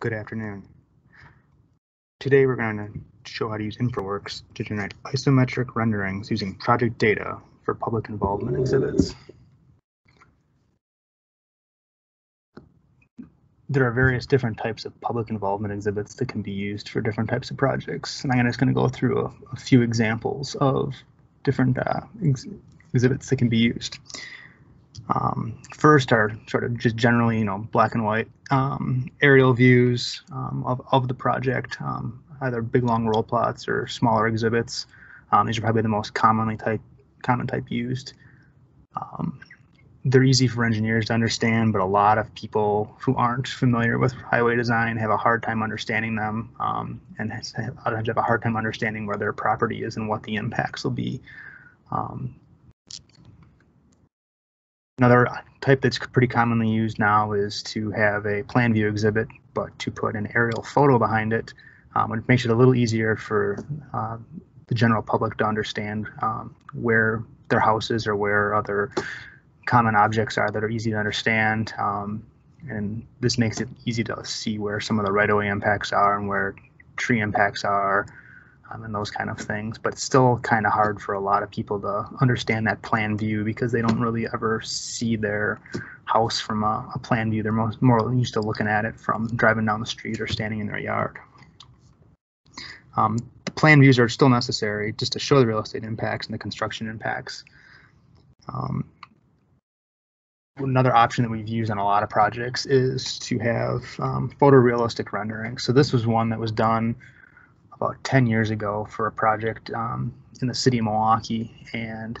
Good afternoon. Today we're going to show how to use InfraWorks to generate isometric renderings using project data for public involvement exhibits. There are various different types of public involvement exhibits that can be used for different types of projects, and I'm just going to go through a, a few examples of different uh, ex exhibits that can be used. Um, first are sort of just generally, you know, black and white um, aerial views um, of, of the project, um, either big long roll plots or smaller exhibits. Um, these are probably the most commonly type common type used. Um, they're easy for engineers to understand, but a lot of people who aren't familiar with highway design have a hard time understanding them and have, have a hard time understanding where their property is and what the impacts will be. Um, Another type that's pretty commonly used now is to have a plan view exhibit, but to put an aerial photo behind it. Um, it makes it a little easier for uh, the general public to understand um, where their houses or where other common objects are that are easy to understand. Um, and this makes it easy to see where some of the right-of-way impacts are and where tree impacts are um, and those kind of things. But it's still kind of hard for a lot of people to understand that plan view because they don't really ever see their house from a, a plan view. They're most, more used to looking at it from driving down the street or standing in their yard. Um, the plan views are still necessary just to show the real estate impacts and the construction impacts. Um, another option that we've used on a lot of projects is to have um, photorealistic rendering. So this was one that was done about 10 years ago for a project um, in the city of Milwaukee. And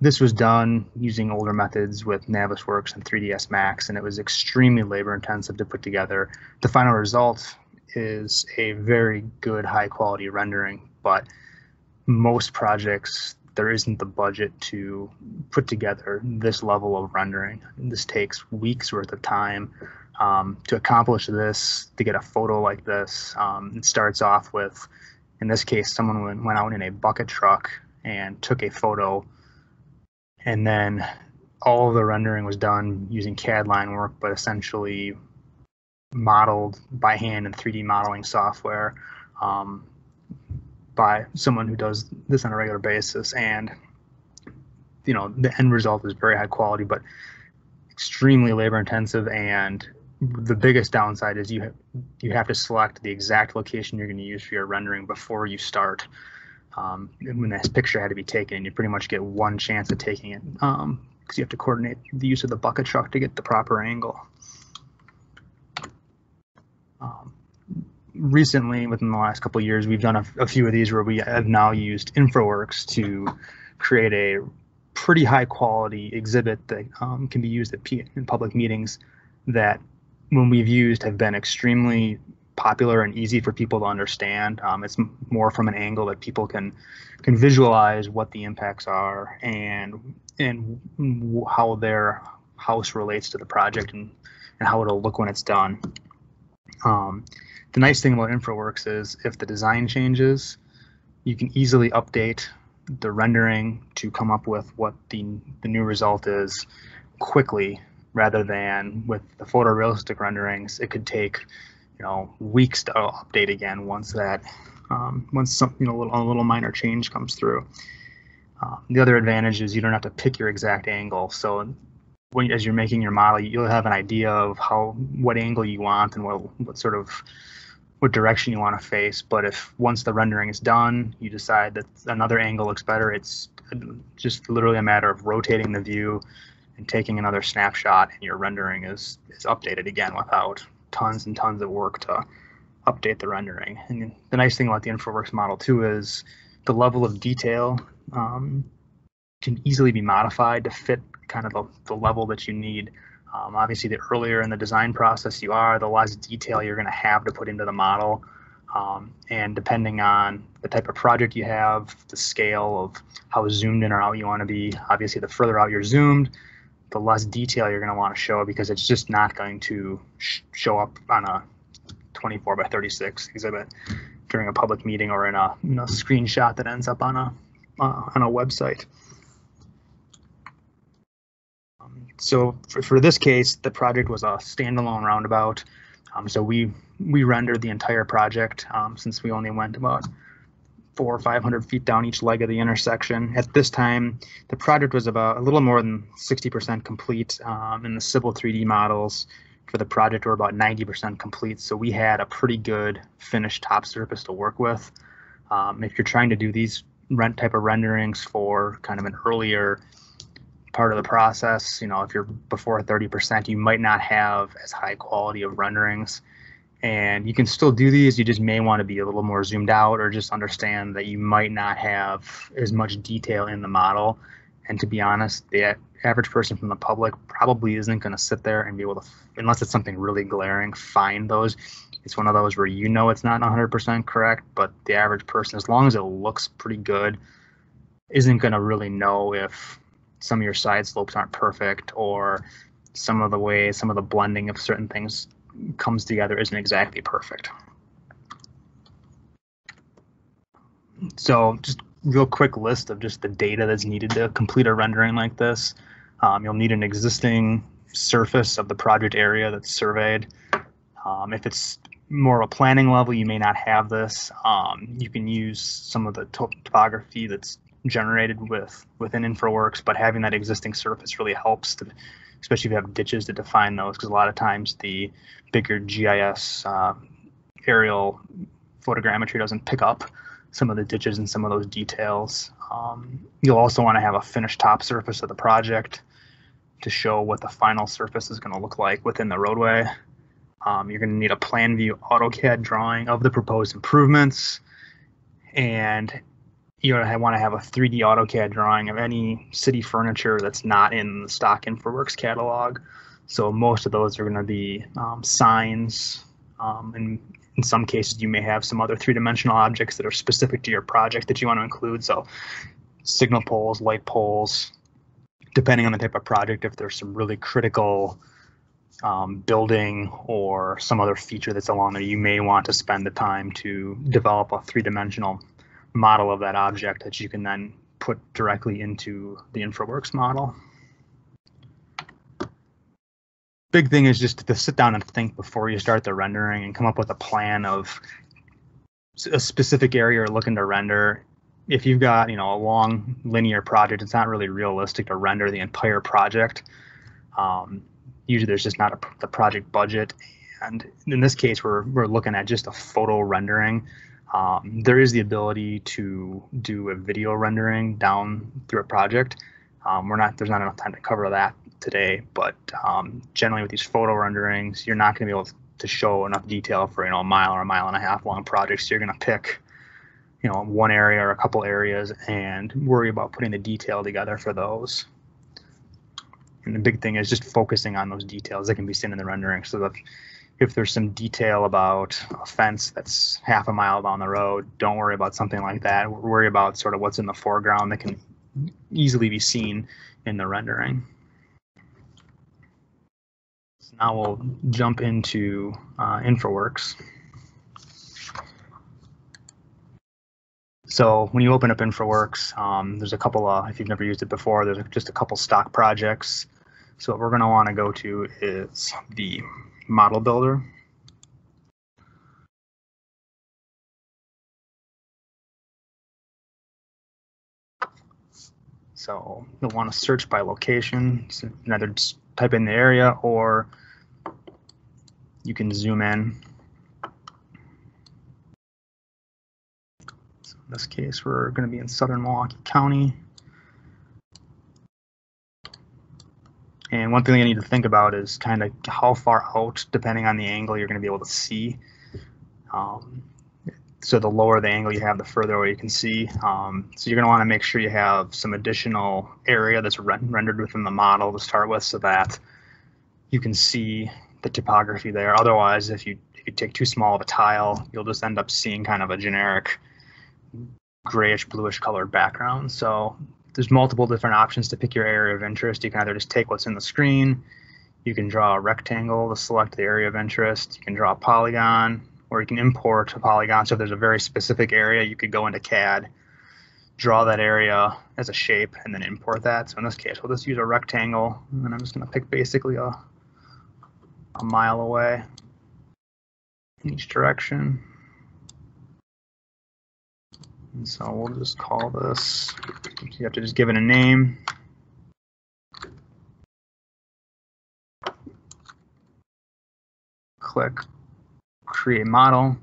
this was done using older methods with Navisworks and 3ds Max, and it was extremely labor intensive to put together. The final result is a very good high quality rendering, but most projects there isn't the budget to put together this level of rendering. This takes weeks worth of time um, to accomplish this, to get a photo like this, um, it starts off with, in this case, someone went, went out in a bucket truck and took a photo, and then all of the rendering was done using CAD line work, but essentially modeled by hand in 3D modeling software. Um, by someone who does this on a regular basis. And you know, the end result is very high quality, but extremely labor intensive and the biggest downside is you have, you have to select the exact location you're going to use for your rendering before you start. Um, when this picture had to be taken, you pretty much get one chance at taking it because um, you have to coordinate the use of the bucket truck to get the proper angle. Um, recently, within the last couple of years, we've done a, a, few of these where we have now used InfraWorks to create a pretty high quality exhibit that um, can be used at P in public meetings that when we've used have been extremely popular and easy for people to understand. Um, it's more from an angle that people can can visualize what the impacts are and and how their house relates to the project and, and how it'll look when it's done. Um, the nice thing about InfraWorks is if the design changes, you can easily update the rendering to come up with what the, the new result is quickly rather than with the photorealistic renderings, it could take you know weeks to update again once that um, once some you know a little, a little minor change comes through. Uh, the other advantage is you don't have to pick your exact angle. So when as you're making your model, you'll have an idea of how what angle you want and what what sort of what direction you want to face. But if once the rendering is done, you decide that another angle looks better, it's just literally a matter of rotating the view and taking another snapshot and your rendering is is updated again without tons and tons of work to update the rendering. And the nice thing about the InfraWorks model too is the level of detail um, can easily be modified to fit kind of the, the level that you need. Um, obviously, the earlier in the design process you are, the less detail you're going to have to put into the model. Um, and depending on the type of project you have, the scale of how zoomed in or out you want to be, obviously, the further out you're zoomed, the less detail you're going to want to show because it's just not going to sh show up on a 24 by 36 exhibit during a public meeting or in a, in a screenshot that ends up on a uh, on a website. Um, so for, for this case, the project was a standalone roundabout. Um, so we we rendered the entire project um, since we only went about four or 500 feet down each leg of the intersection. At this time, the project was about a little more than 60% complete, um, and the Civil 3D models for the project were about 90% complete. So we had a pretty good finished top surface to work with. Um, if you're trying to do these rent type of renderings for kind of an earlier part of the process, you know, if you're before 30%, you might not have as high quality of renderings. And you can still do these you just may want to be a little more zoomed out or just understand that you might not have as much detail in the model. And to be honest the average person from the public probably isn't going to sit there and be able to unless it's something really glaring find those. It's one of those where you know it's not 100% correct but the average person as long as it looks pretty good isn't going to really know if some of your side slopes aren't perfect or some of the way some of the blending of certain things comes together isn't exactly perfect. So just real quick list of just the data that's needed to complete a rendering like this. Um, you'll need an existing surface of the project area that's surveyed. Um, if it's more of a planning level, you may not have this. Um, you can use some of the topography that's generated with within InfraWorks, but having that existing surface really helps to especially if you have ditches to define those, because a lot of times the bigger GIS uh, aerial photogrammetry doesn't pick up some of the ditches and some of those details. Um, you'll also want to have a finished top surface of the project to show what the final surface is going to look like within the roadway. Um, you're going to need a plan view AutoCAD drawing of the proposed improvements and you want to have a 3D AutoCAD drawing of any city furniture that's not in the stock InfraWorks catalog. So most of those are going to be um, signs, um, and in some cases you may have some other three-dimensional objects that are specific to your project that you want to include. So signal poles, light poles, depending on the type of project, if there's some really critical um, building or some other feature that's along there, you may want to spend the time to develop a three-dimensional model of that object that you can then put directly into the InfraWorks model. Big thing is just to sit down and think before you start the rendering and come up with a plan of a specific area you're looking to render. If you've got you know a long linear project, it's not really realistic to render the entire project. Um, usually, there's just not a, the project budget, and in this case, we're we're looking at just a photo rendering. Um, there is the ability to do a video rendering down through a project. Um, we're not there's not enough time to cover that today, but um, generally with these photo renderings, you're not going to be able to show enough detail for you know a mile or a mile and a half long projects. So you're going to pick you know one area or a couple areas and worry about putting the detail together for those. And the big thing is just focusing on those details that can be seen in the rendering. So that if there's some detail about a fence that's half a mile down the road, don't worry about something like that. Worry about sort of what's in the foreground that can easily be seen in the rendering. So now we'll jump into uh, InfraWorks. So when you open up InfraWorks, um, there's a couple of, if you've never used it before, there's just a couple stock projects. So what we're going to want to go to is the model builder. So you'll want to search by location, so either type in the area or you can zoom in. So in this case, we're going to be in southern Milwaukee County. And one thing you need to think about is kind of how far out, depending on the angle, you're going to be able to see. Um, so the lower the angle you have, the further away you can see. Um, so you're going to want to make sure you have some additional area that's re rendered within the model to start with so that you can see the topography there. Otherwise, if you, if you take too small of a tile, you'll just end up seeing kind of a generic grayish bluish colored background. So there's multiple different options to pick your area of interest. You can either just take what's in the screen, you can draw a rectangle to select the area of interest, you can draw a polygon, or you can import a polygon. So if there's a very specific area, you could go into CAD, draw that area as a shape, and then import that. So in this case, we'll just use a rectangle, and I'm just going to pick basically a, a mile away. in each direction. And so we'll just call this, you have to just give it a name. Click create model.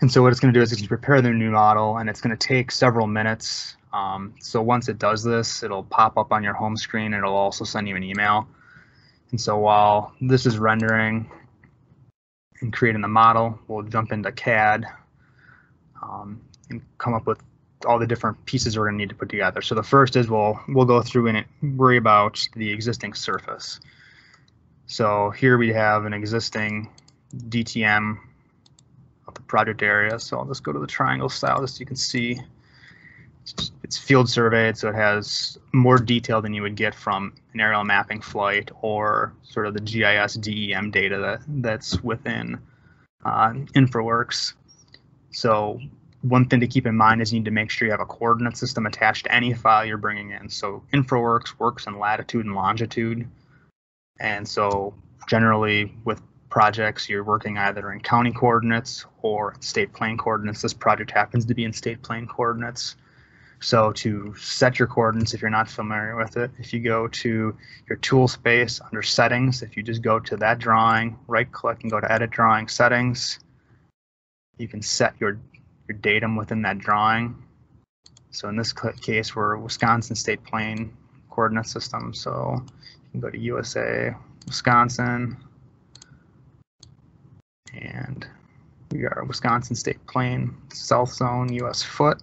And so what it's going to do is it's going to prepare the new model and it's going to take several minutes. Um, so once it does this, it'll pop up on your home screen. And it'll also send you an email. And so while this is rendering and creating the model, we'll jump into CAD um, and come up with all the different pieces we're going to need to put together. So the first is we'll we'll go through and worry about the existing surface. So here we have an existing DTM of the project area. So I'll just go to the triangle style just so you can see it's, field surveyed, so it has more detail than you would get from an aerial mapping flight or sort of the GIS DEM data that, that's within uh, InfraWorks. So one thing to keep in mind is you need to make sure you have a coordinate system attached to any file you're bringing in. So InfraWorks works in latitude and longitude. And so generally with projects, you're working either in county coordinates or state plane coordinates. This project happens to be in state plane coordinates. So to set your coordinates, if you're not familiar with it, if you go to your tool space under settings, if you just go to that drawing, right click and go to edit drawing settings, you can set your, your datum within that drawing. So in this case, we're Wisconsin state plane coordinate system. So you can go to USA, Wisconsin, and we are Wisconsin State Plane, South Zone, U.S. foot.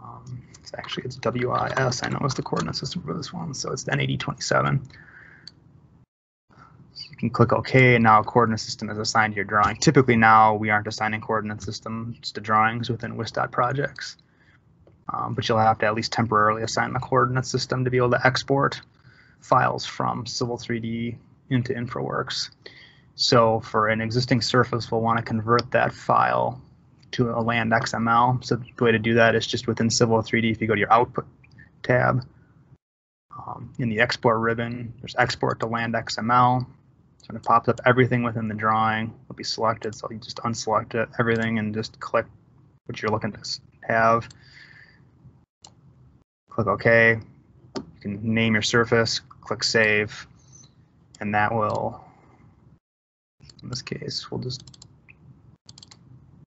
Um, it's actually it's WIS. I know it's the coordinate system for this one, so it's the N8027. So you can click OK, and now a coordinate system is assigned to your drawing. Typically now we aren't assigning coordinate systems to drawings within WisDOT projects, um, but you'll have to at least temporarily assign the coordinate system to be able to export files from Civil 3D into InfraWorks. So for an existing surface, we'll want to convert that file to a land XML. So the way to do that is just within Civil 3D, if you go to your Output tab, um, in the Export ribbon, there's Export to land XML. So it pops up, everything within the drawing will be selected. So you just unselect it, everything, and just click what you're looking to have. Click OK. You can name your surface, click Save, and that will in this case, we'll just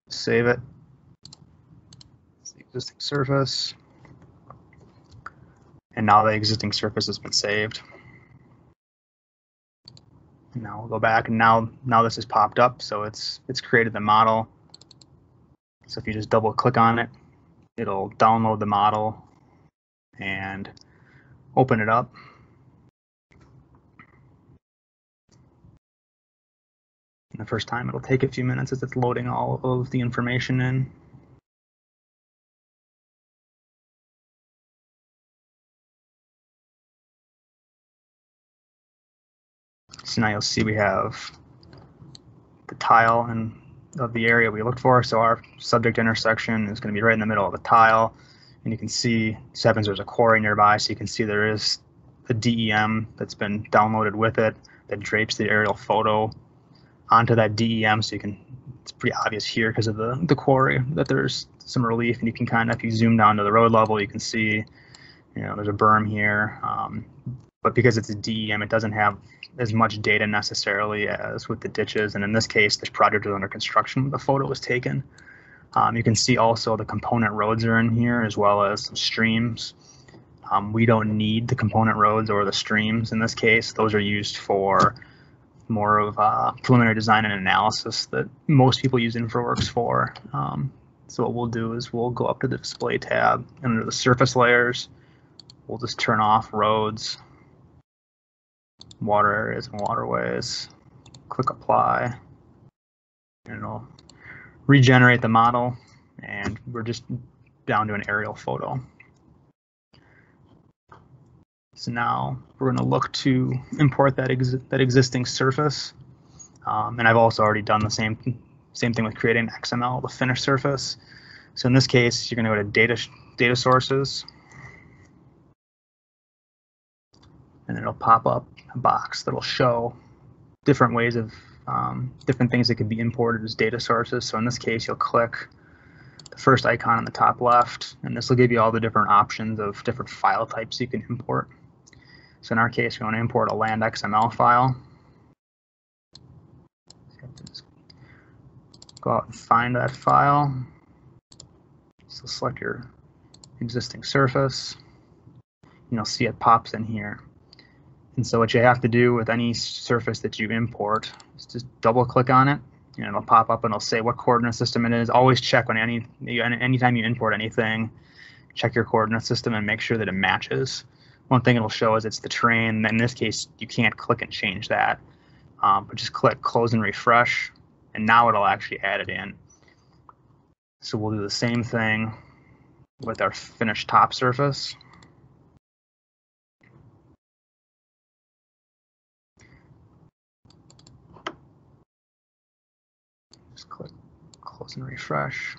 save it. It's the existing surface. And now the existing surface has been saved. And now we'll go back and now now this has popped up, so it's it's created the model. So if you just double click on it, it'll download the model and open it up. the first time. It'll take a few minutes as it's loading all of the information in. So now you'll see we have the tile and of the area we looked for. So our subject intersection is going to be right in the middle of the tile. And you can see Sevens, there's a quarry nearby, so you can see there is a DEM that's been downloaded with it that drapes the aerial photo onto that DEM so you can, it's pretty obvious here because of the, the quarry that there's some relief and you can kind of, if you zoom down to the road level, you can see, you know, there's a berm here. Um, but because it's a DEM, it doesn't have as much data necessarily as with the ditches. And in this case, this project is under construction. The photo was taken. Um, you can see also the component roads are in here as well as some streams. Um, we don't need the component roads or the streams in this case. Those are used for more of a preliminary design and analysis that most people use InfraWorks for. Um, so what we'll do is we'll go up to the display tab under the surface layers, we'll just turn off roads, water areas and waterways, click apply, and it'll regenerate the model and we're just down to an aerial photo. So now we're going to look to import that ex that existing surface. Um, and I've also already done the same same thing with creating XML, the finished surface. So in this case, you're going to go to data data sources, and it'll pop up a box that'll show different ways of um, different things that can be imported as data sources. So in this case, you'll click the first icon on the top left, and this will give you all the different options of different file types you can import. So in our case, we want to import a land XML file. Go out and find that file. So select your existing surface. And you'll see it pops in here. And so what you have to do with any surface that you import is just double click on it and it'll pop up and it'll say what coordinate system it is. Always check when any anytime you import anything, check your coordinate system and make sure that it matches. One thing it'll show is it's the terrain. In this case, you can't click and change that, um, but just click close and refresh, and now it'll actually add it in. So we'll do the same thing with our finished top surface. Close and refresh.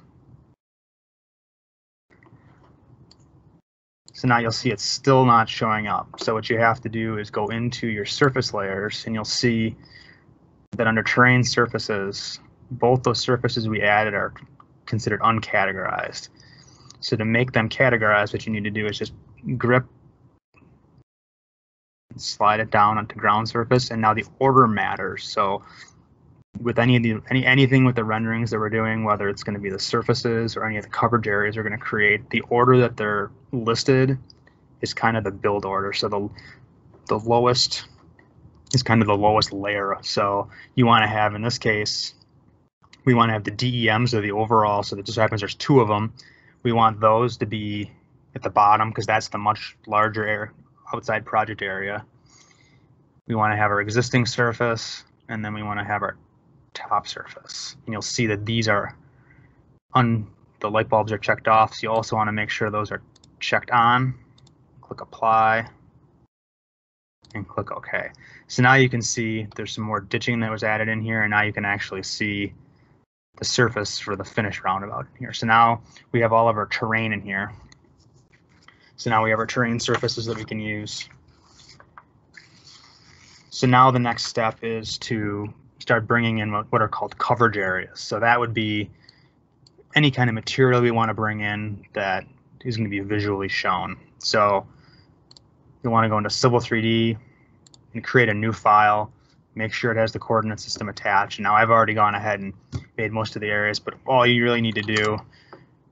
So now you'll see it's still not showing up. So what you have to do is go into your surface layers and you'll see that under terrain surfaces, both those surfaces we added are considered uncategorized. So to make them categorized, what you need to do is just grip slide it down onto ground surface and now the order matters. So with any of the any anything with the renderings that we're doing, whether it's going to be the surfaces or any of the coverage areas we're going to create, the order that they're listed is kind of the build order. So the the lowest is kind of the lowest layer. So you want to have in this case, we want to have the DEMs of the overall. So that just happens there's two of them. We want those to be at the bottom because that's the much larger air, outside project area. We want to have our existing surface, and then we want to have our top surface. And you'll see that these are on the light bulbs are checked off. So you also want to make sure those are checked on. Click apply and click OK. So now you can see there's some more ditching that was added in here, and now you can actually see the surface for the finished roundabout in here. So now we have all of our terrain in here. So now we have our terrain surfaces that we can use. So now the next step is to start bringing in what, are called coverage areas. So that would be any kind of material we want to bring in that is going to be visually shown. So you want to go into Civil 3D and create a new file, make sure it has the coordinate system attached. Now I've already gone ahead and made most of the areas, but all you really need to do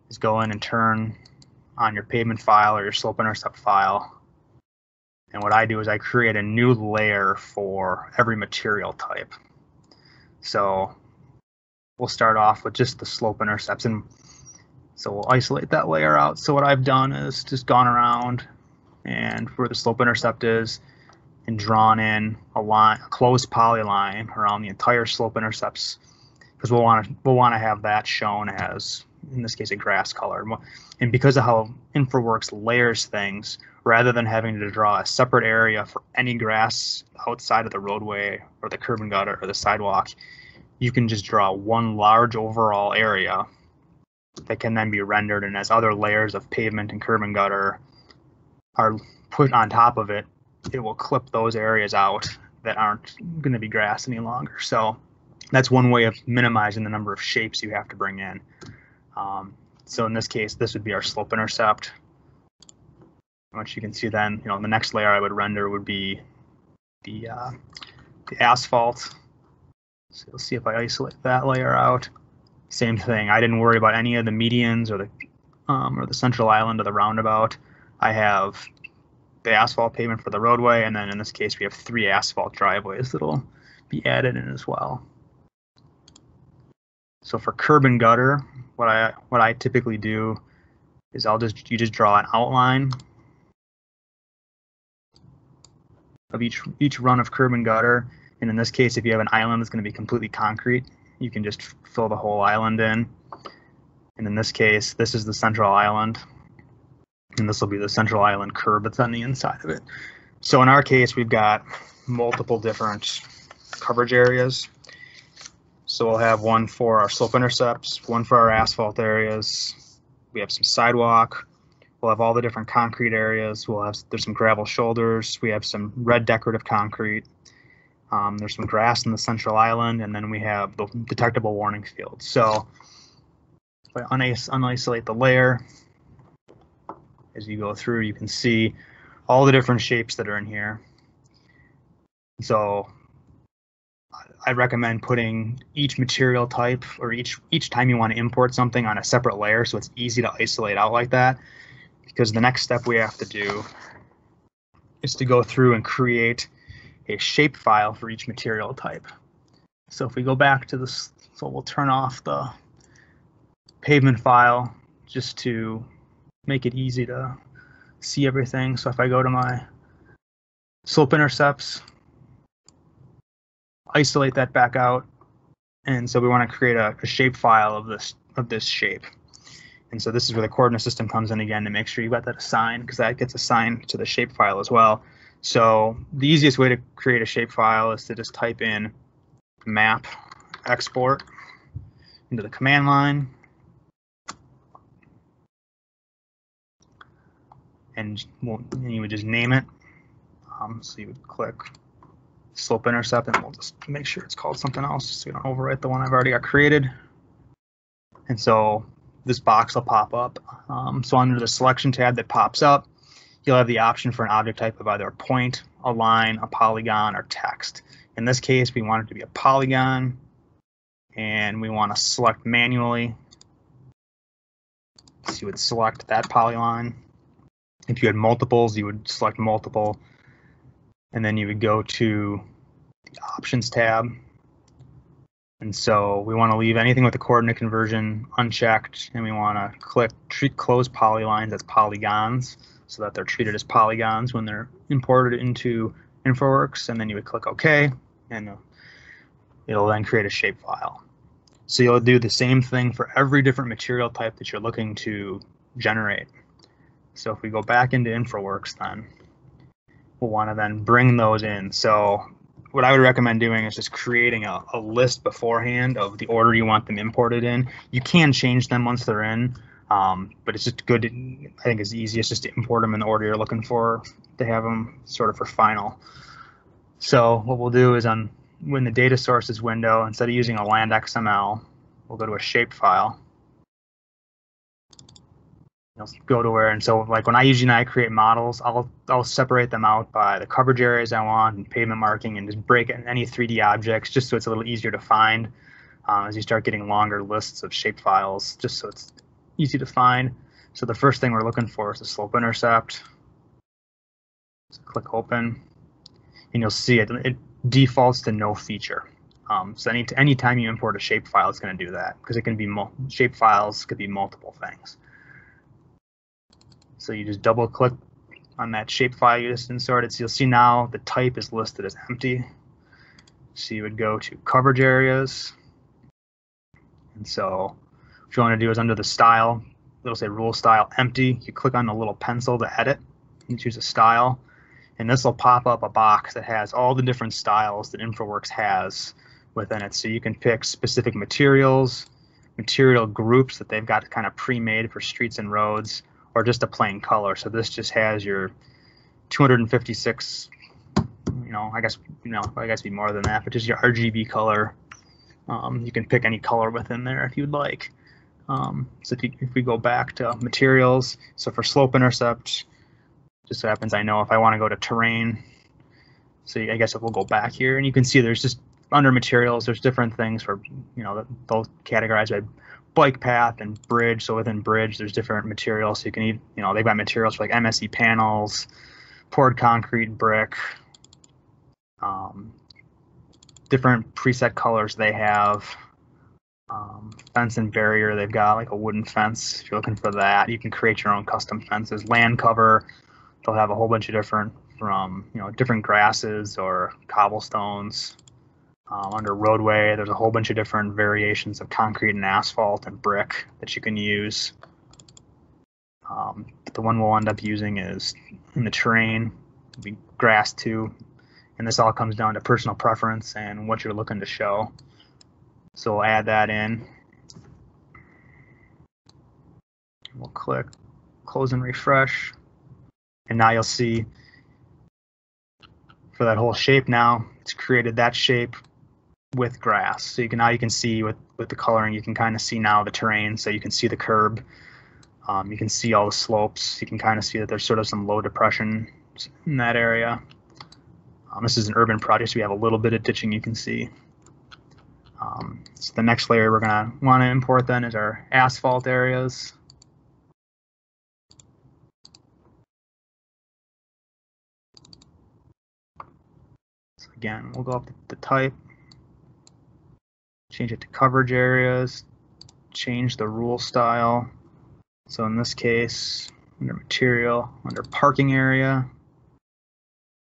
is go in and turn on your pavement file or your slope intercept file. And what I do is I create a new layer for every material type. So we'll start off with just the slope intercepts and so we'll isolate that layer out. So what I've done is just gone around and where the slope intercept is and drawn in a line, a closed polyline around the entire slope intercepts because we'll want to we'll want to have that shown as in this case a grass color. And because of how InfraWorks layers things, rather than having to draw a separate area for any grass outside of the roadway or the curb and gutter or the sidewalk, you can just draw one large overall area that can then be rendered and as other layers of pavement and curb and gutter are put on top of it, it will clip those areas out that aren't going to be grass any longer. So that's one way of minimizing the number of shapes you have to bring in. Um, so in this case, this would be our slope intercept. Which you can see then, you know, the next layer I would render would be the, uh, the asphalt. So you'll see if I isolate that layer out. Same thing. I didn't worry about any of the medians or the um, or the central island of the roundabout. I have the asphalt pavement for the roadway, and then in this case we have three asphalt driveways that'll be added in as well. So for curb and gutter, what I what I typically do is I'll just you just draw an outline of each each run of curb and gutter. And in this case, if you have an island that's going to be completely concrete, you can just fill the whole island in. And in this case, this is the central island. And this will be the central island curb that's on the inside of it. So in our case, we've got multiple different coverage areas. So we'll have one for our slope intercepts, one for our asphalt areas. We have some sidewalk. We'll have all the different concrete areas. We'll have there's some gravel shoulders. We have some red decorative concrete. Um, there's some grass in the central island, and then we have the detectable warning field. So if I unisolate the layer, as you go through, you can see all the different shapes that are in here. So I recommend putting each material type or each each time you want to import something on a separate layer so it's easy to isolate out like that because the next step we have to do is to go through and create a shape file for each material type. So if we go back to this, so we'll turn off the pavement file just to make it easy to see everything. So if I go to my slope intercepts, isolate that back out. And so we want to create a, a shape file of this of this shape. And so this is where the coordinate system comes in again to make sure you got that assigned because that gets assigned to the shape file as well. So the easiest way to create a shape file is to just type in map export into the command line. And, we'll, and you would just name it. Um, so you would click slope intercept and we'll just make sure it's called something else so we don't overwrite the one I've already got created. And so this box will pop up. Um, so under the selection tab that pops up, you'll have the option for an object type of either a point, a line, a polygon, or text. In this case, we want it to be a polygon, and we want to select manually. So you would select that polygon. If you had multiples, you would select multiple, and then you would go to the Options tab. And so we want to leave anything with the coordinate conversion unchecked, and we want to click Treat Close Polylines as polygons so that they're treated as polygons when they're imported into InfraWorks, and then you would click OK, and it'll then create a shapefile. So you'll do the same thing for every different material type that you're looking to generate. So if we go back into InfraWorks then, we'll want to then bring those in. So what I would recommend doing is just creating a, a list beforehand of the order you want them imported in. You can change them once they're in, um, but it's just good. To, I think it's easiest just to import them in the order you're looking for to have them sort of for final. So what we'll do is on when the data sources window, instead of using a land XML, we'll go to a shapefile. You'll go to where, and so like when I usually I create models, I'll I'll separate them out by the coverage areas I want and pavement marking, and just break any 3D objects, just so it's a little easier to find um, as you start getting longer lists of shape files, just so it's easy to find. So the first thing we're looking for is the slope intercept. So click open, and you'll see it. It defaults to no feature. Um, so any anytime you import a shape file, it's going to do that because it can be shape files could be multiple things. So you just double click on that shape file you just inserted. So you'll see now the type is listed as empty. So you would go to coverage areas. And so what you want to do is under the style, it'll say rule style empty. You click on the little pencil to edit and choose a style. And this will pop up a box that has all the different styles that InfraWorks has within it. So you can pick specific materials, material groups that they've got kind of pre-made for streets and roads, or just a plain color. So this just has your 256, you know, I guess, you know, I guess be more than that, but just your RGB color. Um, you can pick any color within there if you'd like. Um, so if, you, if, we go back to materials, so for slope intercept, just so happens I know if I want to go to terrain, so I guess if we'll go back here and you can see there's just under materials, there's different things for, you know, both categorized by bike path and bridge. So within bridge, there's different materials. So you can, you know, they've got materials for like MSE panels, poured concrete, brick, um, different preset colors they have um, fence and barrier. They've got like a wooden fence. If you're looking for that, you can create your own custom fences. Land cover, they'll have a whole bunch of different from you know different grasses or cobblestones. Um, under roadway, there's a whole bunch of different variations of concrete and asphalt and brick that you can use. Um, the one we'll end up using is in the terrain, be grass too, and this all comes down to personal preference and what you're looking to show. So we'll add that in. We'll click close and refresh. And now you'll see for that whole shape now, it's created that shape with grass. So you can now you can see with with the coloring, you can kind of see now the terrain. So you can see the curb. Um, you can see all the slopes. You can kind of see that there's sort of some low depression in that area. Um, this is an urban project, so we have a little bit of ditching you can see. Um, so the next layer we're going to want to import then is our asphalt areas. So again, we'll go up to the type, change it to coverage areas, change the rule style. So in this case, under material, under parking area,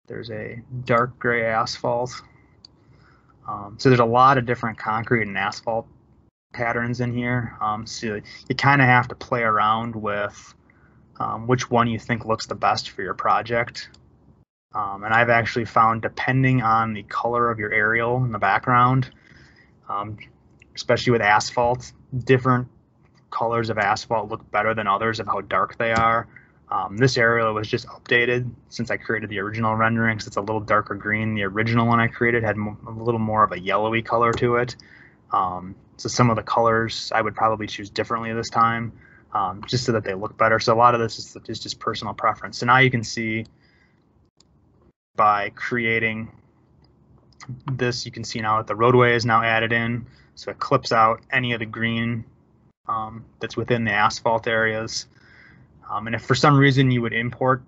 there's a dark gray asphalt. Um, so there's a lot of different concrete and asphalt patterns in here. Um, so you kind of have to play around with um, which one you think looks the best for your project. Um, and I've actually found, depending on the color of your aerial in the background, um, especially with asphalt, different colors of asphalt look better than others of how dark they are. Um, this aerial was just updated since I created the original rendering it's a little darker green. The original one I created had a little more of a yellowy color to it. Um, so some of the colors I would probably choose differently this time um, just so that they look better. So a lot of this is, is just personal preference. So now you can see by creating this, you can see now that the roadway is now added in. So it clips out any of the green um, that's within the asphalt areas. Um, and if for some reason you would import,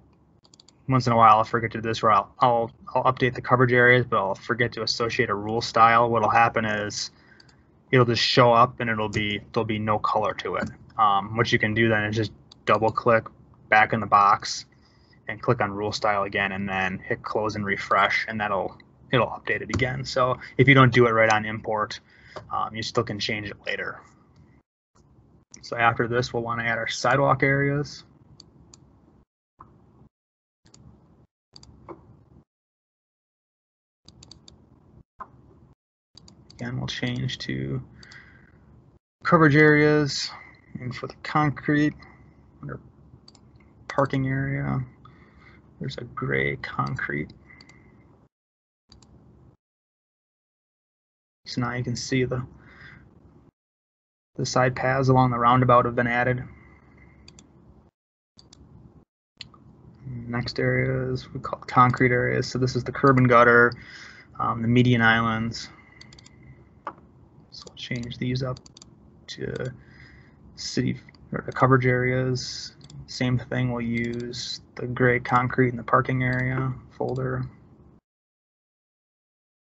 once in a while I'll forget to do this where I'll, I'll, I'll update the coverage areas, but I'll forget to associate a rule style. What'll happen is it'll just show up and it'll be, there'll be no color to it. Um, what you can do then is just double click back in the box and click on rule style again and then hit close and refresh and that'll it'll update it again. So if you don't do it right on import, um, you still can change it later. So after this, we'll want to add our sidewalk areas. Again, we'll change to coverage areas and for the concrete under parking area, there's a gray concrete. So now you can see the the side paths along the roundabout have been added. Next areas we call concrete areas. So this is the curb and gutter, um, the median islands. So I'll change these up to city or the coverage areas. Same thing, we'll use the gray concrete in the parking area folder.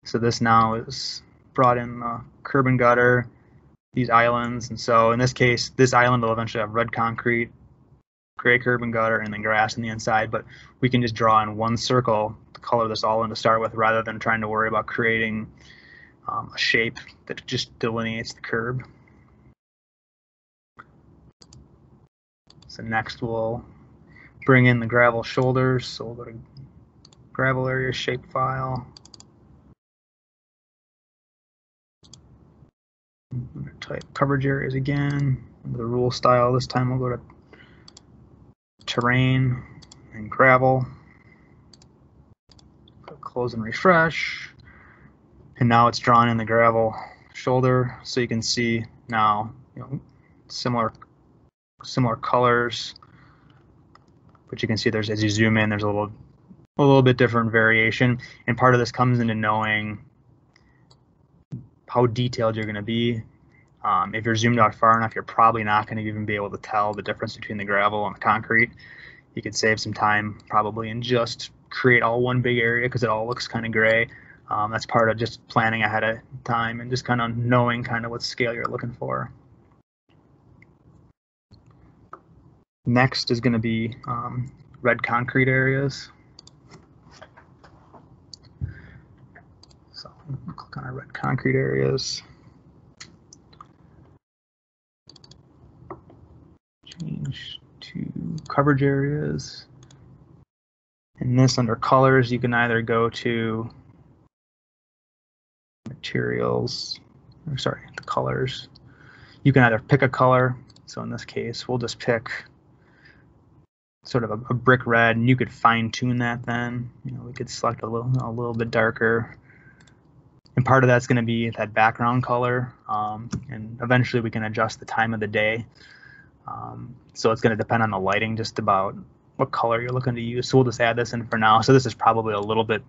So this now is brought in the curb and gutter, these islands. And so in this case, this island will eventually have red concrete, gray curb and gutter, and then grass on the inside. But we can just draw in one circle to color this all in to start with rather than trying to worry about creating um, a shape that just delineates the curb. So next we'll bring in the gravel shoulders. So we'll go to gravel area shape Type coverage areas again. The rule style this time we'll go to terrain and gravel. Close and refresh. And now it's drawn in the gravel shoulder so you can see now you know similar similar colors, but you can see there's as you zoom in, there's a little a little bit different variation, and part of this comes into knowing how detailed you're going to be. Um, if you're zoomed out far enough, you're probably not going to even be able to tell the difference between the gravel and the concrete. You could save some time probably and just create all one big area because it all looks kind of gray. Um, that's part of just planning ahead of time and just kind of knowing kind of what scale you're looking for. Next is going to be um, red concrete areas. Click on our red concrete areas. Change to coverage areas. In this under colors, you can either go to materials, or sorry, the colors. You can either pick a color. So in this case, we'll just pick sort of a, a, brick red, and you could fine tune that then. You know, we could select a little a little bit darker. And part of that's going to be that background color. Um, and eventually we can adjust the time of the day. Um, so it's going to depend on the lighting just about what color you're looking to use. So we'll just add this in for now. So this is probably a little bit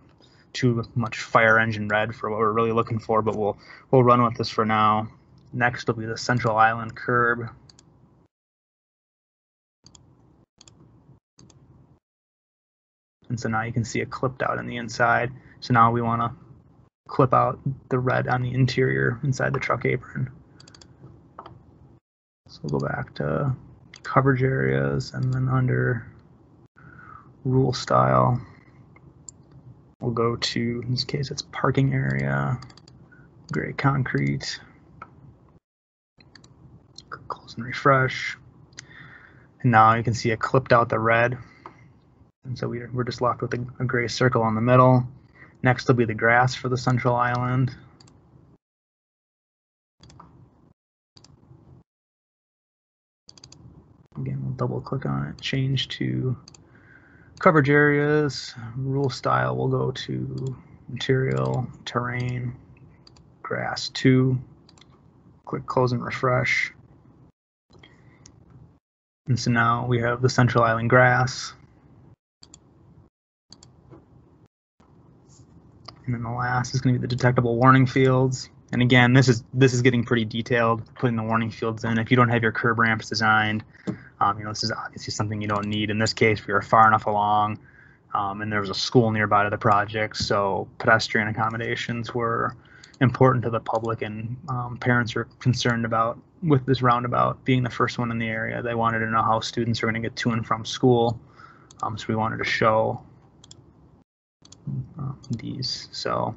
too much fire engine red for what we're really looking for, but we'll we'll run with this for now. Next will be the central island curb. And so now you can see it clipped out on the inside. So now we want to clip out the red on the interior inside the truck apron. So we'll go back to coverage areas and then under rule style, we'll go to, in this case, it's parking area, gray concrete, close and refresh. And now you can see it clipped out the red. And so we're, just left with a gray circle on the middle. Next will be the grass for the central island. Again, we'll double click on it, change to coverage areas, rule style, we'll go to material, terrain, grass 2, click close and refresh. And so now we have the central island grass. And then the last is going to be the detectable warning fields. And again, this is this is getting pretty detailed, putting the warning fields in. If you don't have your curb ramps designed, um, you know, this is obviously something you don't need. In this case, we are far enough along, um, and there was a school nearby to the project, so pedestrian accommodations were important to the public, and um, parents were concerned about with this roundabout being the first one in the area. They wanted to know how students are going to get to and from school, um, so we wanted to show uh, these. So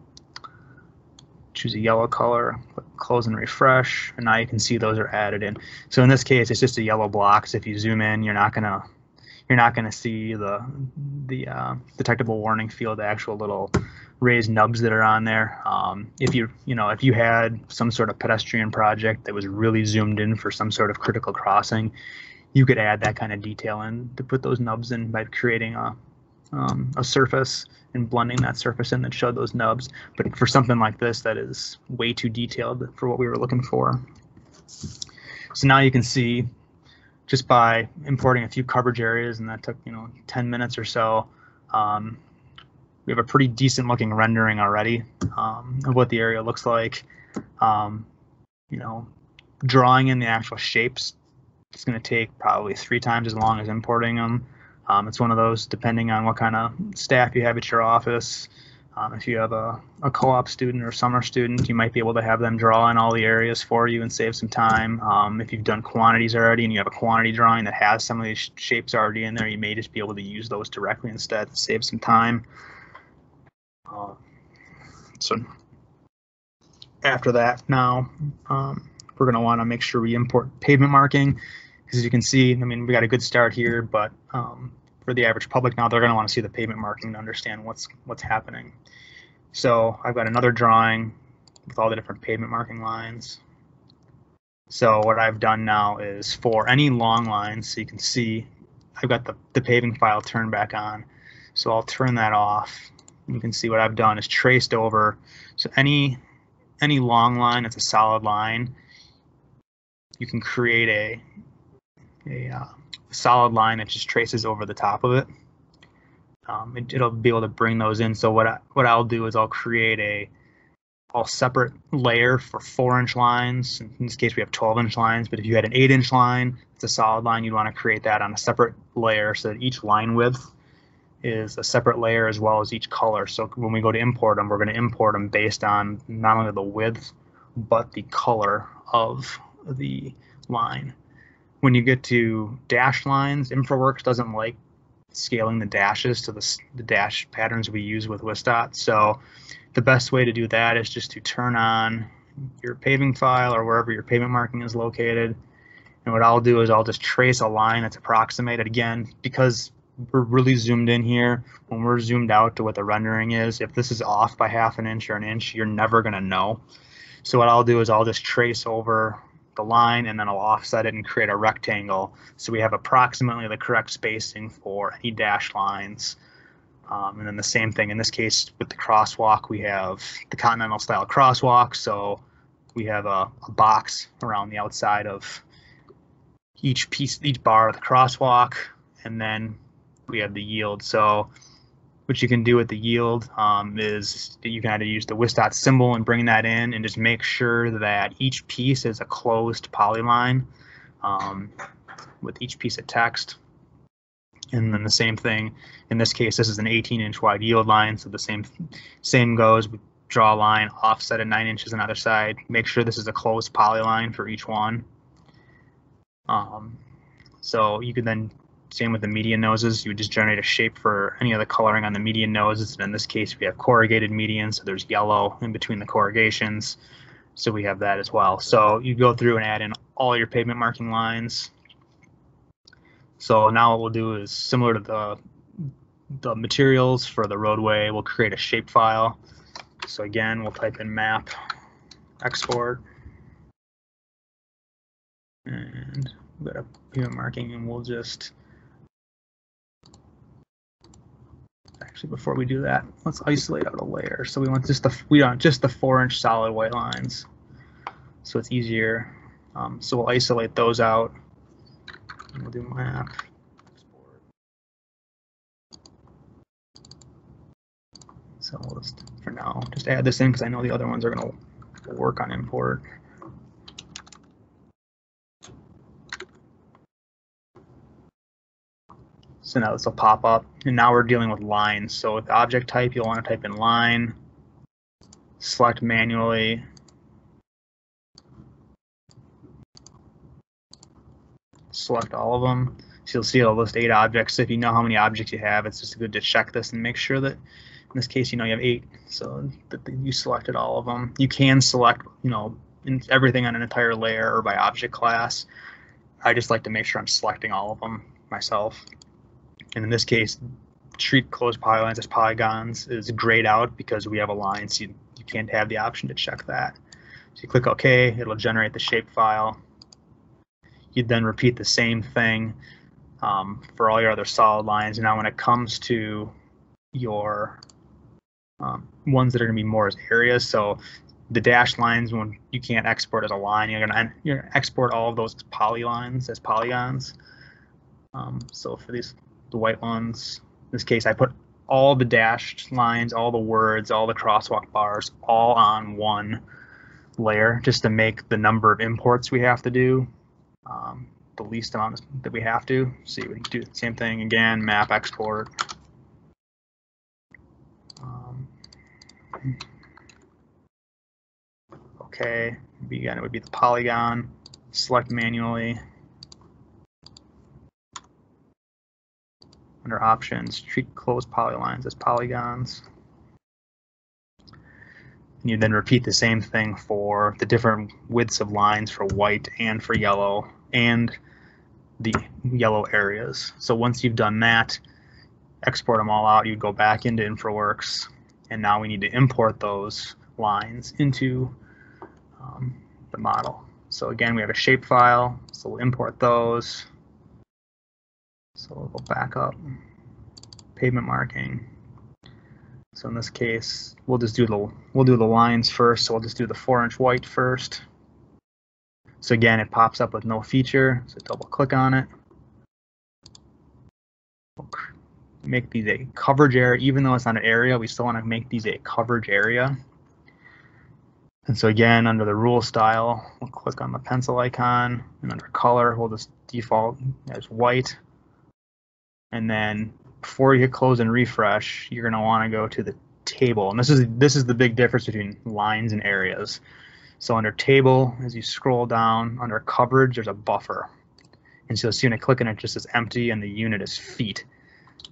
choose a yellow color, close and refresh, and now you can see those are added in. So in this case, it's just a yellow block. So if you zoom in, you're not gonna you're not gonna see the the uh, detectable warning field, the actual little raised nubs that are on there. Um, if you you know if you had some sort of pedestrian project that was really zoomed in for some sort of critical crossing, you could add that kind of detail in to put those nubs in by creating a um, a surface and blending that surface in that showed those nubs. But for something like this that is way too detailed for what we were looking for. So now you can see just by importing a few coverage areas, and that took you know 10 minutes or so, um, we have a pretty decent looking rendering already um, of what the area looks like. Um, you know, drawing in the actual shapes, it's going to take probably three times as long as importing them. Um, it's one of those, depending on what kind of staff you have at your office. Um, if you have a, a co-op student or summer student, you might be able to have them draw in all the areas for you and save some time. Um, if you've done quantities already and you have a quantity drawing that has some of these shapes already in there, you may just be able to use those directly instead to save some time. Uh, so after that, now um, we're going to want to make sure we import pavement marking as you can see, I mean, we got a good start here, but um, for the average public now, they're going to want to see the pavement marking to understand what's what's happening. So I've got another drawing with all the different pavement marking lines. So what I've done now is for any long lines, so you can see I've got the, the paving file turned back on. So I'll turn that off. You can see what I've done is traced over. So any any long line that's a solid line, you can create a a uh, solid line that just traces over the top of it. Um, it, will be able to bring those in. So what I, what I'll do is I'll create a all separate layer for four inch lines. In this case, we have 12 inch lines, but if you had an eight inch line, it's a solid line, you'd want to create that on a separate layer so that each line width is a separate layer as well as each color. So when we go to import them, we're going to import them based on not only the width, but the color of the line when you get to dash lines, InfraWorks doesn't like scaling the dashes to the, the dash patterns we use with WisDOT. So the best way to do that is just to turn on your paving file or wherever your pavement marking is located. And what I'll do is I'll just trace a line that's approximated again because we're really zoomed in here. When we're zoomed out to what the rendering is, if this is off by half an inch or an inch, you're never going to know. So what I'll do is I'll just trace over the line and then I'll offset it and create a rectangle so we have approximately the correct spacing for any dash lines Um, and then the same thing in this case with the crosswalk, we have the continental style crosswalk. So we have a, a box around the outside of each piece, each bar of the crosswalk, and then we have the yield. So what you can do with the yield um, is you can either use the WisDOT symbol and bring that in and just make sure that each piece is a closed polyline um, with each piece of text. And then the same thing, in this case, this is an 18 inch wide yield line. So the same same goes, we draw a line, offset at nine inches on either side, make sure this is a closed polyline for each one. Um, so you can then, same with the median noses, you would just generate a shape for any of the coloring on the median noses. And in this case, we have corrugated median, so there's yellow in between the corrugations. So we have that as well. So you go through and add in all your pavement marking lines. So now what we'll do is similar to the the materials for the roadway, we'll create a shape file. So again, we'll type in map export and we've got a pavement marking and we'll just actually before we do that let's isolate out a layer. So we want just the we want just the four inch solid white lines. So it's easier. Um, so we'll isolate those out. And we'll do map export so we'll just for now just add this in because I know the other ones are going to work on import So now this will pop up and now we're dealing with lines. So with object type, you'll want to type in line, select manually. Select all of them. So you'll see it'll list eight objects. So if you know how many objects you have, it's just good to check this and make sure that in this case, you know, you have eight. So that you selected all of them. You can select, you know, everything on an entire layer or by object class. I just like to make sure I'm selecting all of them myself and in this case, treat closed polylines as polygons is grayed out because we have a line, so you, you can't have the option to check that. So you click OK, it'll generate the shape file. You'd then repeat the same thing um, for all your other solid lines. Now, when it comes to your um, ones that are going to be more as areas, so the dashed lines, when you can't export as a line, you're going to export all of those polylines as polygons. Um, so for these the white ones. In this case, I put all the dashed lines, all the words, all the crosswalk bars, all on one layer just to make the number of imports we have to do um, the least amount that we have to. So we would do the same thing again, map export. Um, okay, again, it would be the polygon, select manually. Under options, treat closed polylines as polygons. And you then repeat the same thing for the different widths of lines for white and for yellow and the yellow areas. So once you've done that, export them all out, you go back into InfraWorks, and now we need to import those lines into um, the model. So again, we have a shape file, so we'll import those. So we'll go back up, pavement marking. So in this case, we'll just do the we'll do the lines first. So we'll just do the four inch white first. So again, it pops up with no feature. So double click on it. Make these a coverage area, even though it's not an area, we still want to make these a coverage area. And so again, under the rule style, we'll click on the pencil icon and under color, we'll just default as white. And then before you close and refresh, you're going to want to go to the table. And this is this is the big difference between lines and areas. So under table, as you scroll down, under coverage, there's a buffer. And so you'll see when I click on it, just as empty and the unit is feet.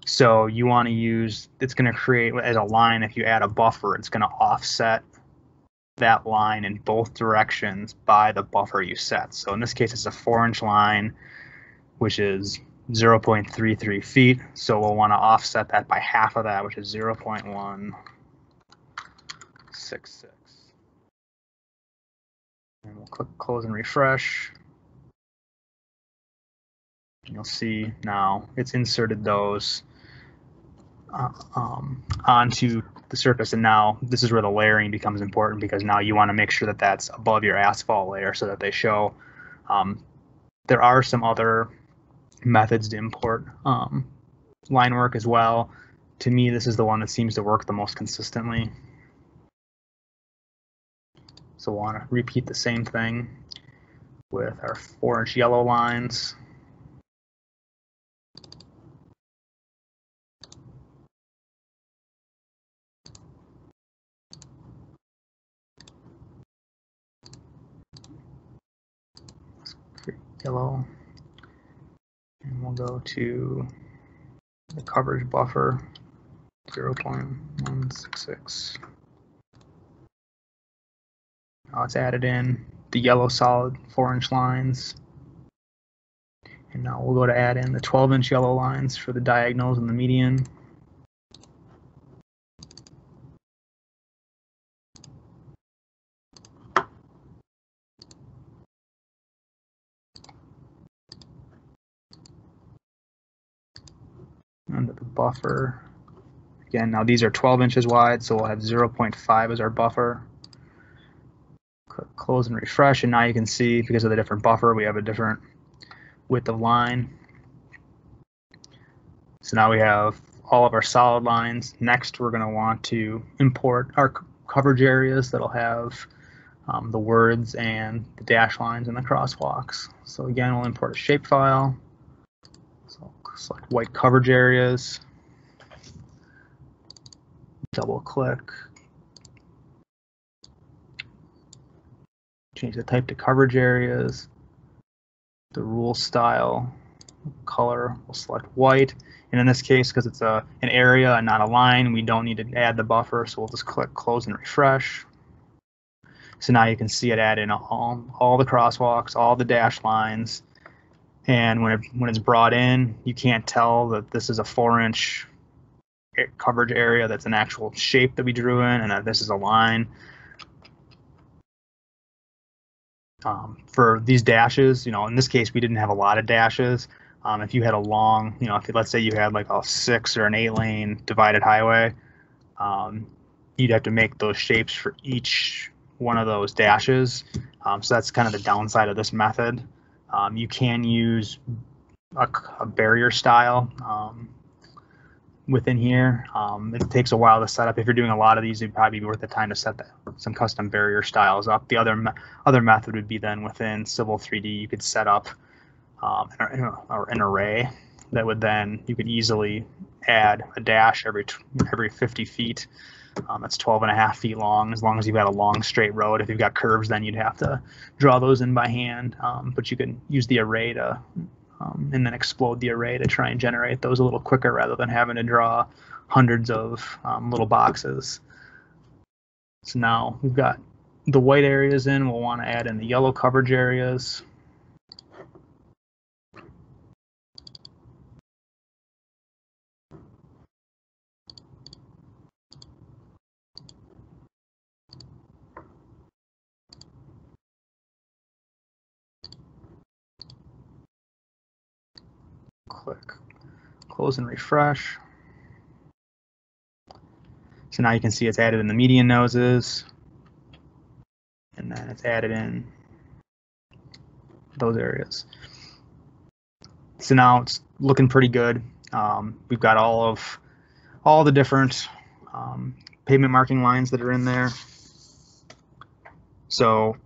So you want to use, it's going to create as a line, if you add a buffer, it's going to offset that line in both directions by the buffer you set. So in this case, it's a four inch line, which is 0.33 feet. So we'll want to offset that by half of that, which is 0.166. And we'll click close and refresh. And you'll see now it's inserted those uh, um, onto the surface. And now this is where the layering becomes important because now you want to make sure that that's above your asphalt layer so that they show. Um, there are some other methods to import um, line work as well. To me, this is the one that seems to work the most consistently. So we'll want to repeat the same thing with our four inch yellow lines. Yellow. We'll go to the coverage buffer 0.166. Now it's added in the yellow solid four inch lines. And now we'll go to add in the 12 inch yellow lines for the diagonals and the median. Under the buffer. Again, now these are 12 inches wide, so we'll have 0.5 as our buffer. Click close and refresh and now you can see because of the different buffer we have a different width of line. So now we have all of our solid lines. Next we're going to want to import our coverage areas that'll have um, the words and the dash lines and the crosswalks. So again we'll import a shapefile select white coverage areas double click change the type to coverage areas, the rule style, color, we'll select white. And in this case, because it's a, an area and not a line, we don't need to add the buffer, so we'll just click close and refresh. So now you can see it add in all, all the crosswalks, all the dash lines. And when, it, when it's brought in, you can't tell that this is a four inch coverage area that's an actual shape that we drew in and that this is a line. um, for these dashes, you know, in this case, we didn't have a lot of dashes. Um, if you had a long, you know, if let's say you had like a six or an eight lane divided highway, um, you'd have to make those shapes for each one of those dashes. Um, so that's kind of the downside of this method. Um, you can use a, a barrier style. Um, within here. Um, it takes a while to set up. If you're doing a lot of these, it'd probably be worth the time to set the, some custom barrier styles up. The other other method would be then within Civil 3D, you could set up um, an, an, array that would then you could easily add a dash every every 50 feet. Um, that's 12 and a half feet long, as long as you've got a long straight road. If you've got curves, then you'd have to draw those in by hand. Um, but you can use the array to um, and then explode the array to try and generate those a little quicker rather than having to draw hundreds of um, little boxes. So now we've got the white areas in, we'll want to add in the yellow coverage areas. click close and refresh. So now you can see it's added in the median noses. And then it's added in those areas. So now it's looking pretty good. Um, we've got all of all the different um, pavement marking lines that are in there. So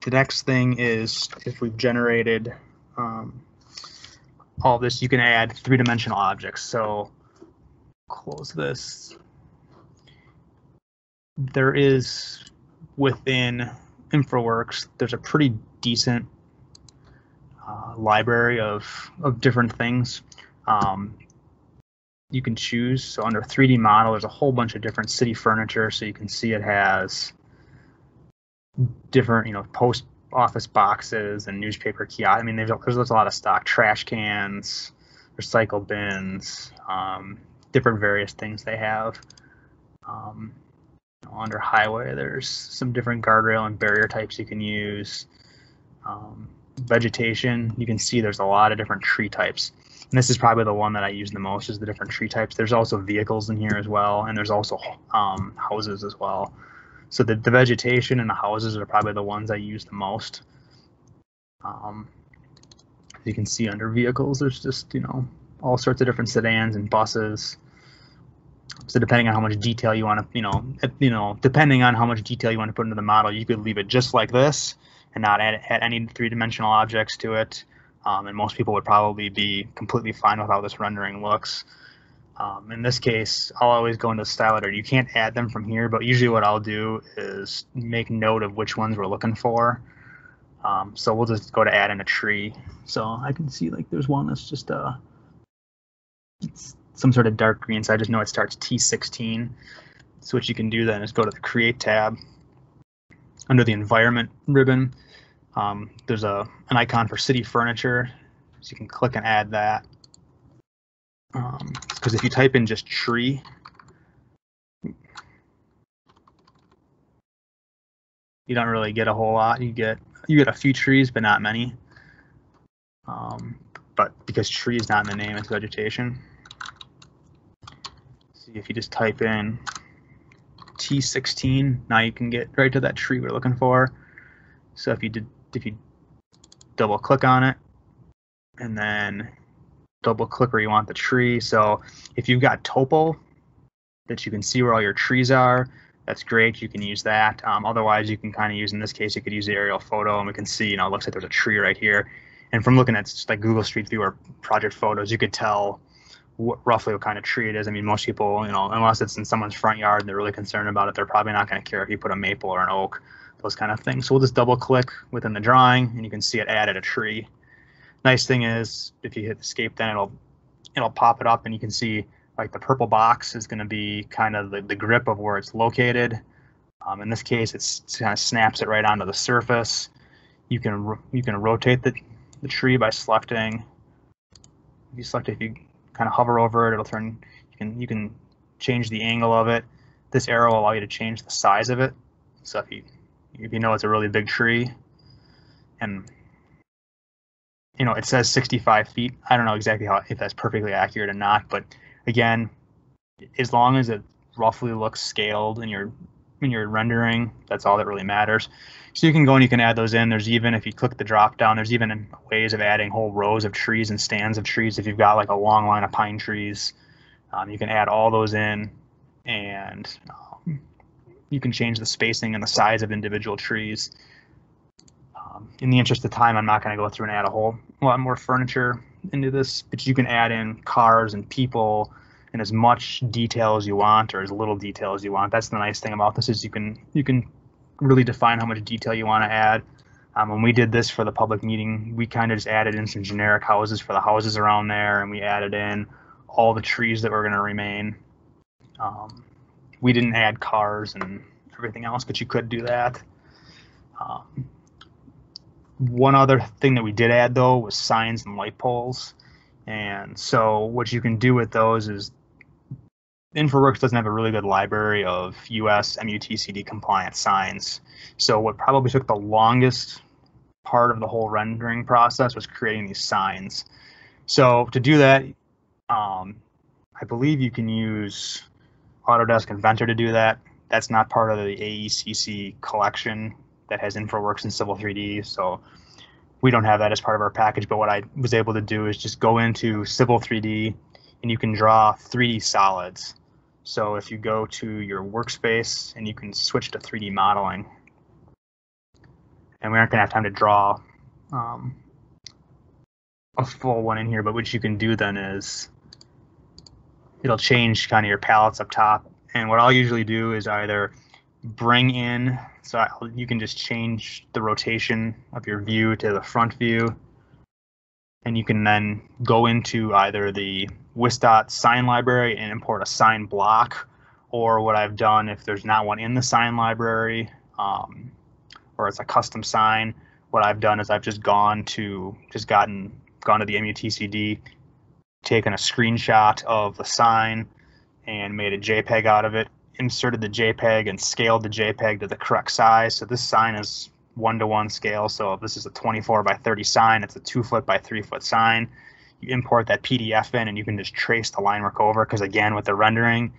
the next thing is if we've generated um, all this, you can add three-dimensional objects. So close this. There is within InfraWorks, there's a pretty decent uh, library of, of different things. Um, you can choose. So under 3D model, there's a whole bunch of different city furniture. So you can see it has different, you know, post office boxes and newspaper kiosks. I mean, there's, there's a lot of stock, trash cans, recycle bins, um, different various things they have. Um, under highway, there's some different guardrail and barrier types you can use. Um, vegetation, you can see there's a lot of different tree types. And this is probably the one that I use the most is the different tree types. There's also vehicles in here as well, and there's also um, houses as well. So the, the vegetation and the houses are probably the ones I use the most. Um, you can see under vehicles, there's just, you know, all sorts of different sedans and buses. So depending on how much detail you want to, you know, you know, depending on how much detail you want to put into the model, you could leave it just like this and not add, add any three-dimensional objects to it. Um, and most people would probably be completely fine with how this rendering looks. Um, in this case, I'll always go into style editor. You can't add them from here, but usually what I'll do is make note of which ones we're looking for. Um, so we'll just go to add in a tree. So I can see like there's one that's just a uh, it's some sort of dark green. So I just know it starts T16. So what you can do then is go to the create tab under the environment ribbon. Um, there's a an icon for city furniture. So you can click and add that. Because um, if you type in just tree, you don't really get a whole lot. You get you get a few trees, but not many. Um, but because tree is not in the name, it's vegetation. See if you just type in T16, now you can get right to that tree we're looking for. So if you did, if you double click on it, and then double click where you want the tree. So if you've got topo that you can see where all your trees are, that's great. You can use that. Um, otherwise, you can kind of use, in this case, you could use the aerial photo and we can see, you know, it looks like there's a tree right here. And from looking at just like Google Street View or project photos, you could tell what, roughly what kind of tree it is. I mean, most people, you know, unless it's in someone's front yard and they're really concerned about it, they're probably not going to care if you put a maple or an oak, those kind of things. So we'll just double click within the drawing and you can see it added a tree. Nice thing is if you hit escape, then it'll it'll pop it up and you can see like the purple box is going to be kind of the, the grip of where it's located. Um, in this case, it's, it kind of snaps it right onto the surface. You can you can rotate the, the tree by selecting. If you select it, if you kind of hover over it, it'll turn. You can you can change the angle of it. This arrow will allow you to change the size of it. So if you if you know it's a really big tree, and you know it says 65 feet. I don't know exactly how if that's perfectly accurate or not, but again, as long as it roughly looks scaled in your in your rendering, that's all that really matters. So you can go and you can add those in. There's even if you click the drop down, there's even ways of adding whole rows of trees and stands of trees. If you've got like a long line of pine trees, um, you can add all those in, and um, you can change the spacing and the size of individual trees. Um, in the interest of time, I'm not going to go through and add a whole lot more furniture into this, but you can add in cars and people and as much detail as you want or as little detail as you want. That's the nice thing about this is you can you can really define how much detail you want to add. Um, when we did this for the public meeting, we kind of just added in some generic houses for the houses around there, and we added in all the trees that were going to remain. Um, we didn't add cars and everything else, but you could do that. Um, one other thing that we did add though was signs and light poles. And so what you can do with those is InfraWorks doesn't have a really good library of US MUTCD compliant signs. So what probably took the longest part of the whole rendering process was creating these signs. So to do that, um, I believe you can use Autodesk Inventor to do that. That's not part of the AECC collection that has InfraWorks and Civil 3D. So we don't have that as part of our package. But what I was able to do is just go into Civil 3D and you can draw 3D solids. So if you go to your workspace and you can switch to 3D modeling, and we aren't going to have time to draw um, a full one in here, but what you can do then is it'll change kind of your palettes up top. And what I'll usually do is either bring in, so I, you can just change the rotation of your view to the front view. And you can then go into either the WisDOT sign library and import a sign block, or what I've done if there's not one in the sign library, um, or it's a custom sign, what I've done is I've just gone to, just gotten, gone to the MUTCD, taken a screenshot of the sign and made a JPEG out of it inserted the JPEG and scaled the JPEG to the correct size. So this sign is one to one scale. So if this is a 24 by 30 sign, it's a two foot by three foot sign. you import that PDF in and you can just trace the line work over. Because again, with the rendering,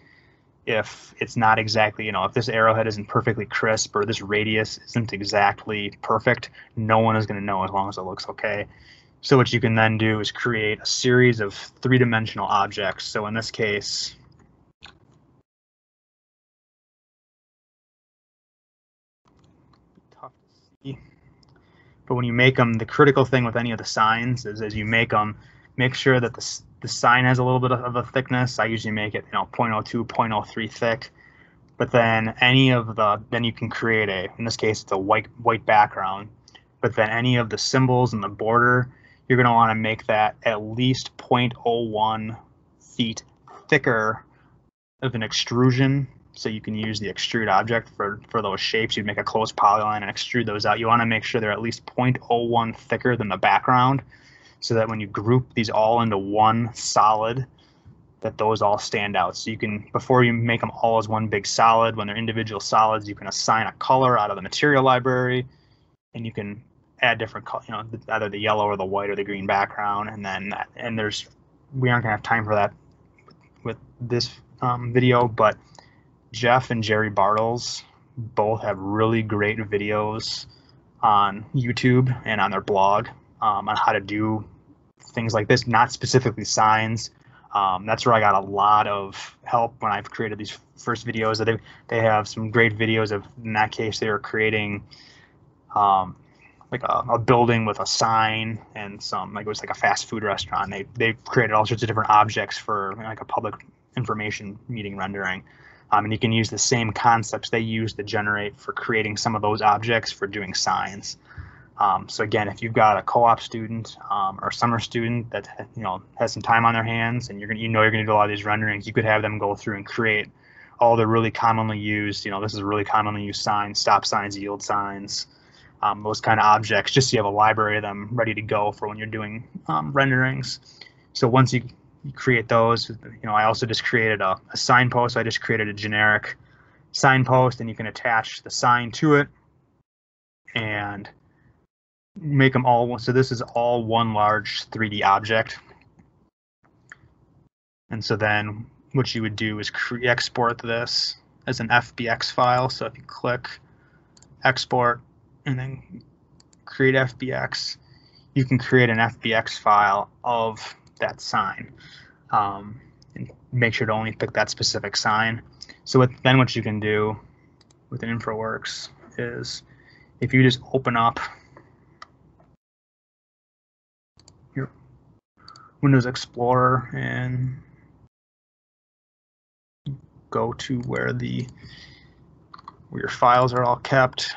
if it's not exactly, you know, if this arrowhead isn't perfectly crisp or this radius isn't exactly perfect, no one is going to know as long as it looks okay. So what you can then do is create a series of three-dimensional objects. So in this case, tough to see. But when you make them, the critical thing with any of the signs is as you make them, make sure that the, the sign has a little bit of a thickness. I usually make it, you know, 0.02, 0.03 thick. But then any of the, then you can create a, in this case, it's a white white background. But then any of the symbols in the border, you're going to want to make that at least 0.01 feet thicker of an extrusion so you can use the extrude object for, for those shapes. You'd make a close polyline and extrude those out. You want to make sure they're at least 0.01 thicker than the background so that when you group these all into one solid, that those all stand out. So you can, before you make them all as one big solid, when they're individual solids, you can assign a color out of the material library and you can add different color, you know, either the yellow or the white or the green background. And then, and there's, we aren't gonna have time for that with this um, video, but Jeff and Jerry Bartles both have really great videos on YouTube and on their blog um, on how to do things like this, not specifically signs. Um, that's where I got a lot of help when I've created these first videos. That they they have some great videos of. In that case, they were creating um, like a, a, building with a sign and some like it was like a fast food restaurant. They they created all sorts of different objects for like a public information meeting rendering. Um, and you can use the same concepts they use to generate for creating some of those objects for doing signs. Um, so again, if you've got a co-op student um, or summer student that you know has some time on their hands and you're gonna you know you're gonna do a lot of these renderings, you could have them go through and create all the really commonly used. You know, this is really commonly used signs, stop signs, yield signs, um, those kind of objects, just so you have a library of them ready to go for when you're doing um, renderings. So once you create those. You know, I also just created a, a signpost. I just created a generic signpost, and you can attach the sign to it and make them all. One so this is all one large 3D object. And so then what you would do is export this as an FBX file. So if you click export and then create FBX, you can create an FBX file of that sign. Um, and make sure to only pick that specific sign. So with, then what you can do with an InfraWorks is if you just open up your Windows Explorer and go to where the where your files are all kept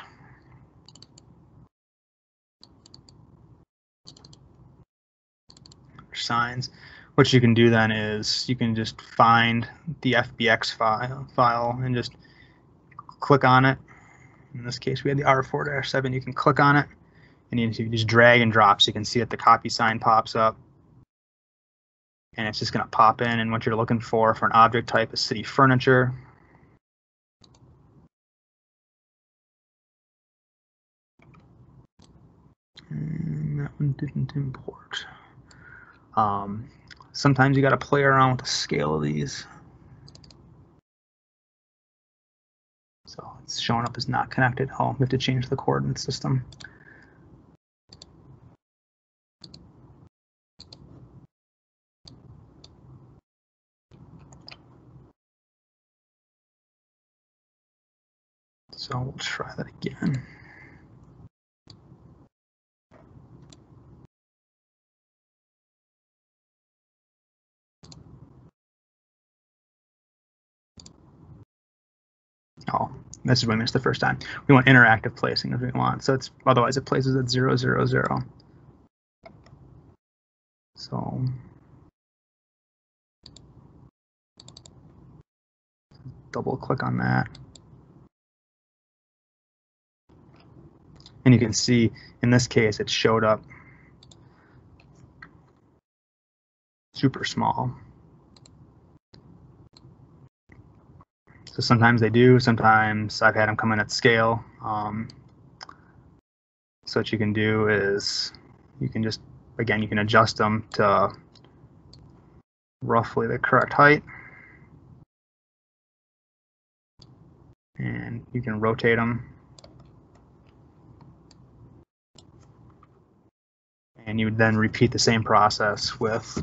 signs. What you can do then is you can just find the FBX file, file and just click on it. In this case, we had the R4-7. You can click on it and you just drag and drop so you can see that the copy sign pops up. And it's just going to pop in. And what you're looking for for an object type is city furniture. And that one didn't import. Um, sometimes you got to play around with the scale of these. So it's showing up as not connected. Oh, we have to change the coordinate system. So we'll try that again. Oh, this is what I missed the first time. We want interactive placing if we want. So it's otherwise it places at zero zero zero. So double click on that. And you can see in this case it showed up super small. So sometimes they do, sometimes I've had them come in at scale. Um, so what you can do is you can just, again, you can adjust them to roughly the correct height. And you can rotate them. And you would then repeat the same process with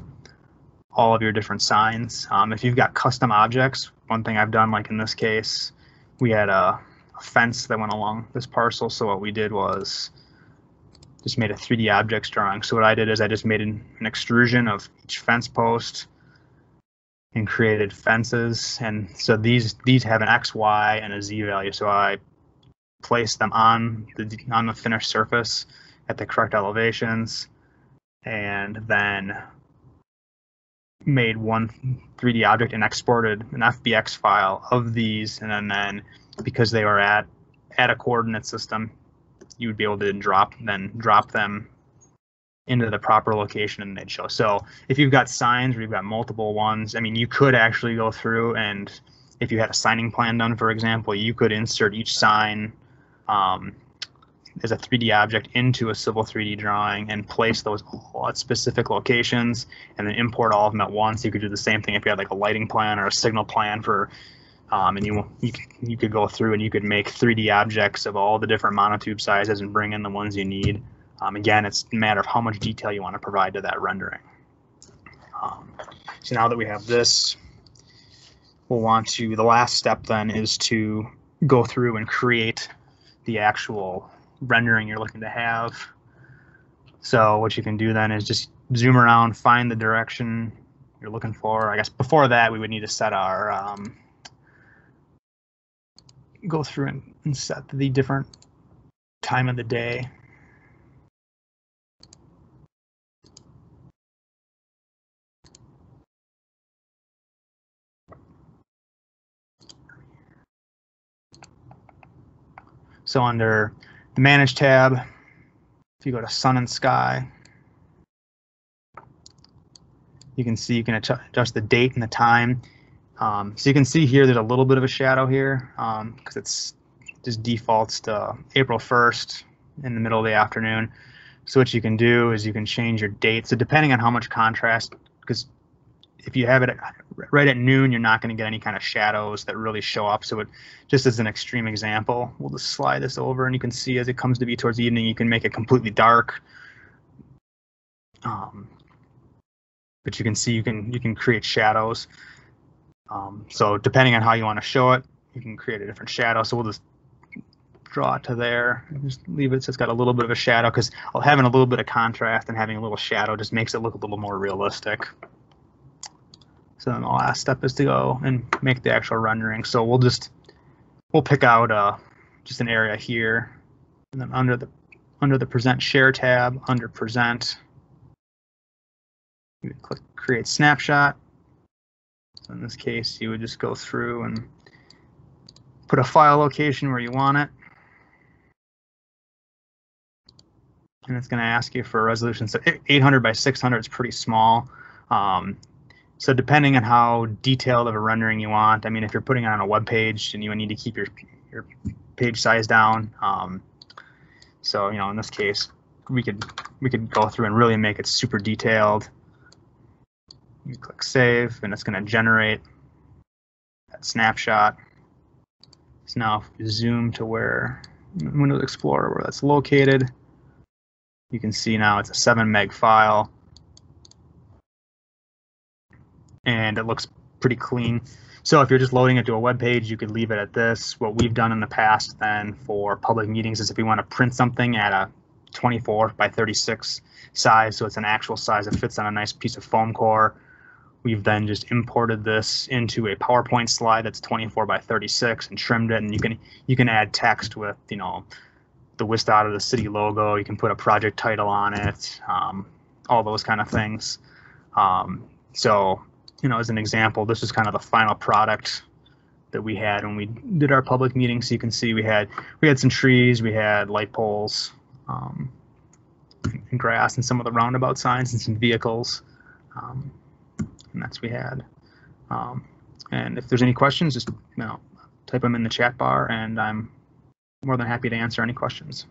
all of your different signs. Um, if you've got custom objects, one thing I've done, like in this case, we had a, fence that went along this parcel. So what we did was just made a 3D objects drawing. So what I did is I just made an, an extrusion of each fence post and created fences. And so these these have an X, Y, and a Z value. So I placed them on the on the finished surface at the correct elevations, and then made one 3D object and exported an FBX file of these, and then, then because they were at at a coordinate system, you would be able to drop then drop them into the proper location and they'd show. So if you've got signs or you've got multiple ones, I mean, you could actually go through and if you had a signing plan done, for example, you could insert each sign um, as a 3D object into a Civil 3D drawing and place those at specific locations and then import all of them at once. You could do the same thing if you had like a lighting plan or a signal plan for um, and you you you could go through and you could make 3D objects of all the different monotube sizes and bring in the ones you need. Um, again, it's a matter of how much detail you want to provide to that rendering. Um, so now that we have this, we'll want to, the last step then is to go through and create the actual rendering you're looking to have. So what you can do then is just zoom around, find the direction you're looking for. I guess before that, we would need to set our um, go through and, and set the different time of the day. So under the Manage tab, if you go to Sun and Sky, you can see you can adjust the date and the time. Um, so you can see here there's a little bit of a shadow here because um, it's just defaults to April 1st in the middle of the afternoon. So what you can do is you can change your date. So depending on how much contrast, because if you have it right at noon, you're not going to get any kind of shadows that really show up. So it just as an extreme example, we'll just slide this over and you can see as it comes to be towards evening, you can make it completely dark. Um, but you can see you can you can create shadows. Um, so depending on how you want to show it, you can create a different shadow. So we'll just draw it to there and just leave it so it's got a little bit of a shadow because having a little bit of contrast and having a little shadow just makes it look a little more realistic. So then the last step is to go and make the actual rendering. So we'll just we'll pick out uh, just an area here, and then under the under the present share tab, under present, you would click create snapshot. So in this case, you would just go through and put a file location where you want it. And it's going to ask you for a resolution. So 800 by 600 is pretty small. Um, so depending on how detailed of a rendering you want, I mean, if you're putting it on a web page and you need to keep your your page size down, um, so you know, in this case, we could we could go through and really make it super detailed. You click save, and it's going to generate that snapshot. So now if you zoom to where Windows Explorer where that's located, you can see now it's a 7 meg file and it looks pretty clean. So if you're just loading it to a web page, you could leave it at this. What we've done in the past then for public meetings is if we want to print something at a 24 by 36 size, so it's an actual size that fits on a nice piece of foam core, we've then just imported this into a PowerPoint slide that's 24 by 36 and trimmed it, and you can you can add text with you know the WisDOT of the city logo. You can put a project title on it, um, all those kind of things. Um, so you know, as an example, this is kind of the final product that we had when we did our public meeting. So you can see we had we had some trees, we had light poles, um, and grass, and some of the roundabout signs, and some vehicles, um, and that's what we had. Um, and if there's any questions, just you know, type them in the chat bar, and I'm more than happy to answer any questions.